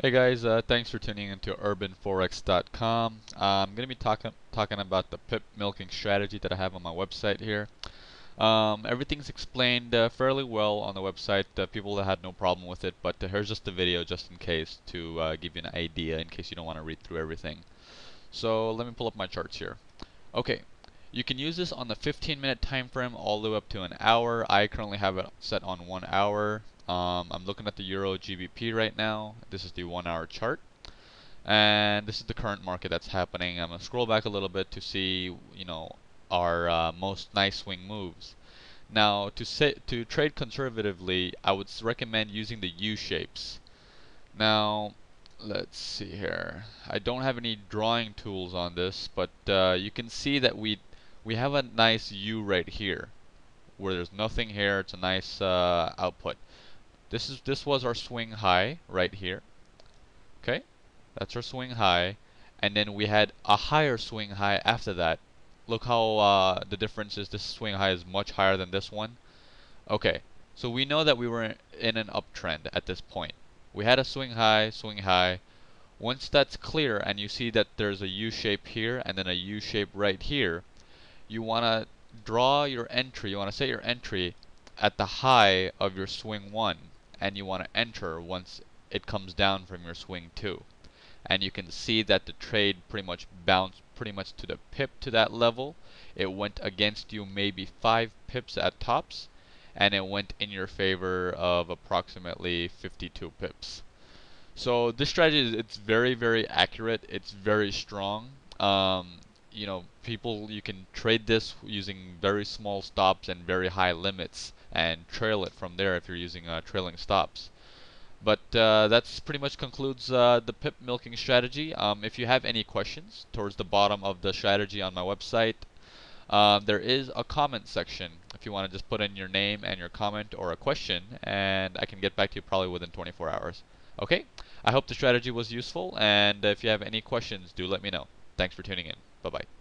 Hey guys, uh, thanks for tuning into urbanforex.com. Uh, I'm going to be talking talking about the pip milking strategy that I have on my website here. Um, everything's explained uh, fairly well on the website. Uh, people that had no problem with it, but here's just a video just in case to uh, give you an idea in case you don't want to read through everything. So let me pull up my charts here. Okay, you can use this on the 15 minute time frame all the way up to an hour. I currently have it set on one hour. Um, I'm looking at the Euro GBP right now. This is the one hour chart. And this is the current market that's happening. I'm going to scroll back a little bit to see, you know, our uh, most nice swing moves. Now, to say, to trade conservatively, I would recommend using the U shapes. Now, let's see here. I don't have any drawing tools on this, but uh, you can see that we we have a nice U right here, where there's nothing here. It's a nice uh, output. This is this was our swing high right here. Okay, that's our swing high, and then we had a higher swing high after that. Look how uh, the difference is. This swing high is much higher than this one. Okay, so we know that we were in an uptrend at this point. We had a swing high, swing high. Once that's clear and you see that there's a U shape here and then a U shape right here, you want to draw your entry, you want to set your entry at the high of your swing 1 and you want to enter once it comes down from your swing 2. And you can see that the trade pretty much bounced pretty much to the pip to that level. It went against you maybe 5 pips at tops and it went in your favor of approximately 52 pips. So this strategy is it's very very accurate. It's very strong. Um, you know, people you can trade this using very small stops and very high limits and trail it from there if you're using uh, trailing stops. But uh, that's pretty much concludes uh, the pip milking strategy. Um, if you have any questions towards the bottom of the strategy on my website, um, there is a comment section if you want to just put in your name and your comment or a question and I can get back to you probably within 24 hours. Okay, I hope the strategy was useful and if you have any questions do let me know. Thanks for tuning in. Bye bye.